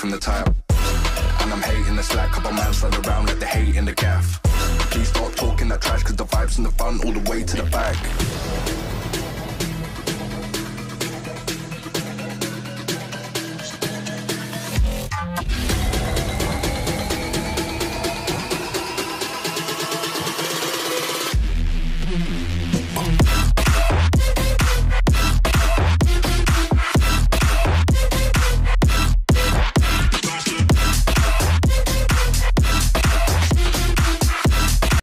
from the tap. And I'm hating the slack, couple man stand around like the hate in the gaff. In the front all the way to the back.